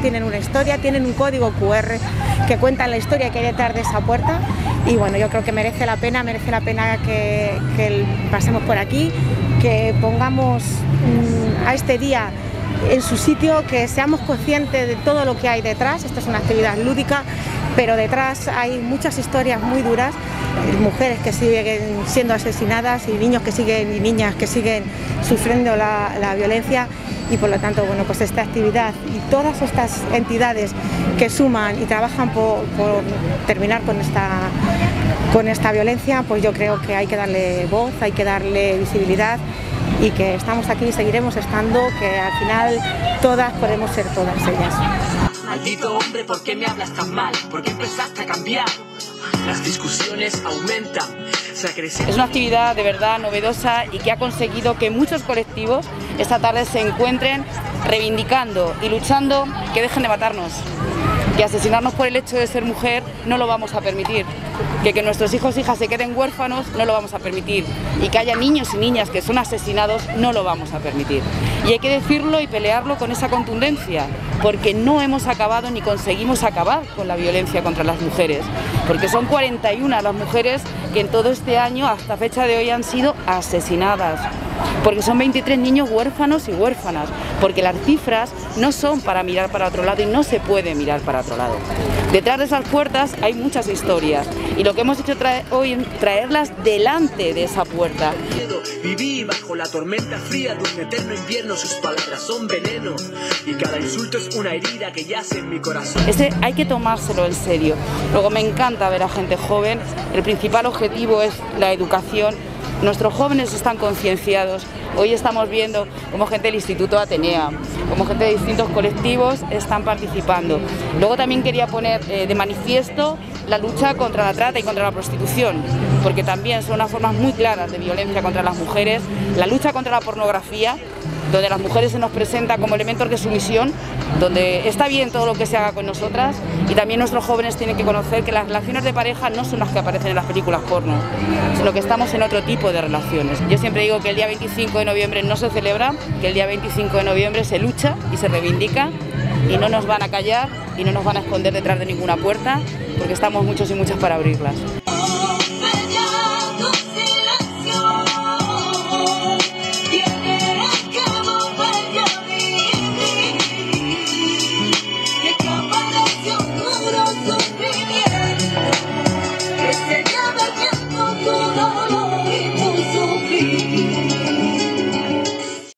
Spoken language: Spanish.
tienen una historia, tienen un código QR que cuentan la historia que hay detrás de esa puerta. Y bueno, yo creo que merece la pena, merece la pena que, pasemos por aquí, que pongamos mm, a este día en su sitio, que seamos conscientes de todo lo que hay detrás. Esta es una actividad lúdica, pero detrás hay muchas historias muy duras, eh, mujeres que siguen siendo asesinadas y niños que siguen y niñas que siguen sufriendo la violencia y por lo tanto bueno pues esta actividad y todas estas entidades que suman y trabajan por, terminar con esta con esta violencia pues yo creo que hay que darle voz, hay que darle visibilidad y que estamos aquí y seguiremos estando, que al final todas podemos ser todas ellas. Maldito hombre, ¿por qué me hablas tan mal? ¿Por qué empezaste a cambiar? Las discusiones aumentan, se. Es una actividad de verdad novedosa y que ha conseguido que muchos colectivos esta tarde se encuentren reivindicando y luchando que dejen de matarnos. Que asesinarnos por el hecho de ser mujer no lo vamos a permitir. Que que nuestros hijos e hijas se queden huérfanos no lo vamos a permitir. Y que haya niños y niñas que son asesinados no lo vamos a permitir. Y hay que decirlo y pelearlo con esa contundencia, porque no hemos acabado ni conseguimos acabar con la violencia contra las mujeres. Porque son 41 las mujeres que en todo este año, hasta fecha de hoy, han sido asesinadas. Porque son 23 niños huérfanos y huérfanas. Porque las cifras no son para mirar para otro lado y no se puede mirar para otro lado. Detrás de esas puertas hay muchas historias. Y lo que hemos hecho hoy es traerlas delante de esa puerta. Viví bajo la tormenta fría de un eterno invierno. Sus palabras son veneno. Y cada insulto es una herida que yace en mi corazón. Ese hay que tomárselo en serio. Luego me encanta ver a gente joven. El principal objetivo es la educación. Nuestros jóvenes están concienciados. Hoy estamos viendo cómo gente del Instituto Atenea, como gente de distintos colectivos están participando. Luego también quería poner eh, de manifiesto la lucha contra la trata y contra la prostitución, porque también son unas formas muy claras de violencia contra las mujeres. La lucha contra la pornografía, donde las mujeres se nos presenta como elementos de sumisión, donde está bien todo lo que se haga con nosotras y también nuestros jóvenes tienen que conocer que las relaciones de pareja no son las que aparecen en las películas porno, sino que estamos en otro tipo de relaciones. Yo siempre digo que el día 25 de noviembre no se celebra, que el día 25 de noviembre se lucha y se reivindica y no nos van a callar y no nos van a esconder detrás de ninguna puerta porque estamos muchos y muchas para abrirlas.